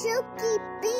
Chooky Beat.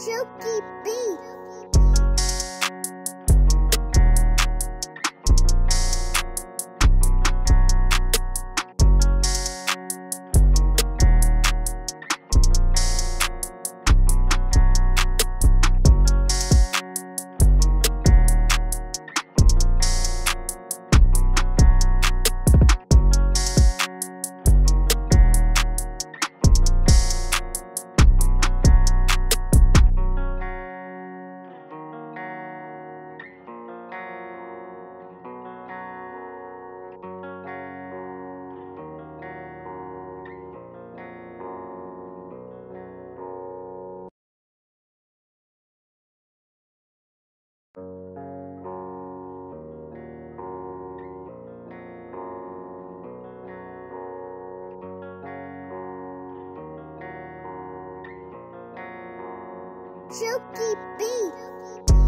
Chooky Beat. Silky Beats.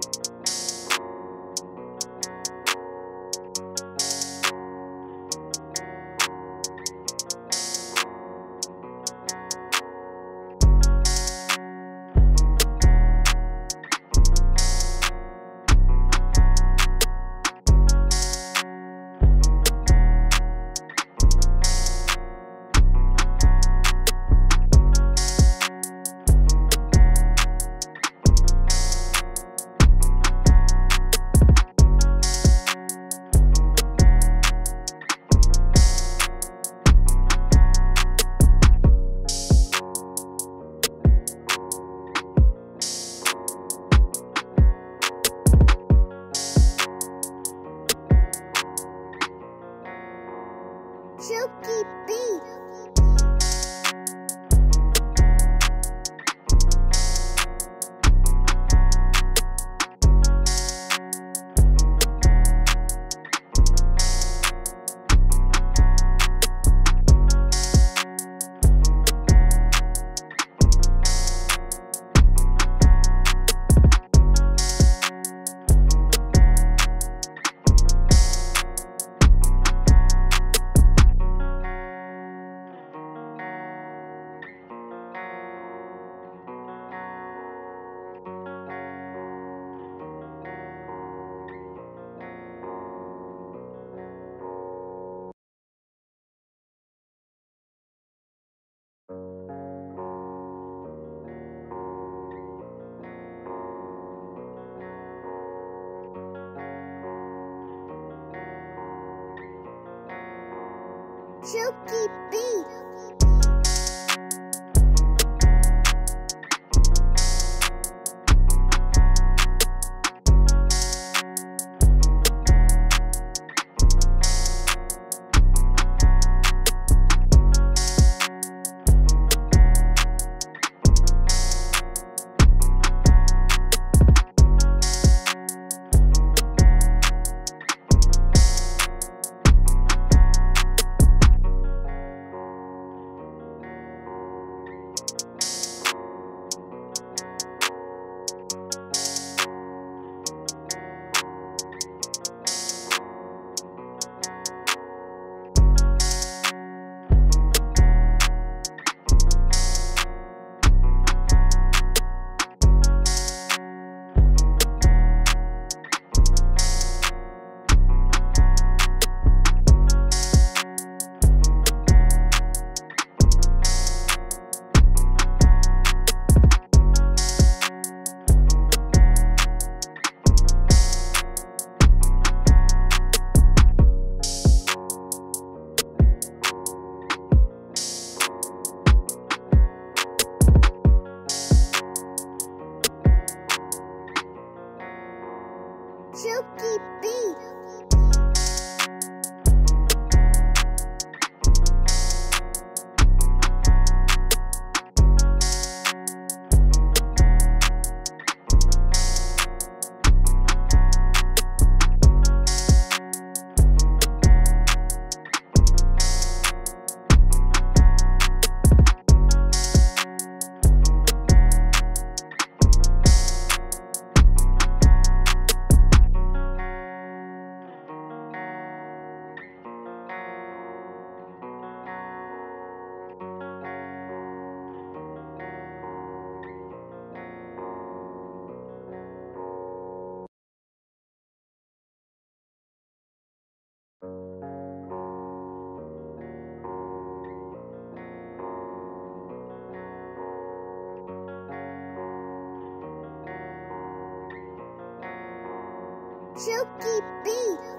Chooky Beat. Chooky Beat. Chooky Beat. silky beak.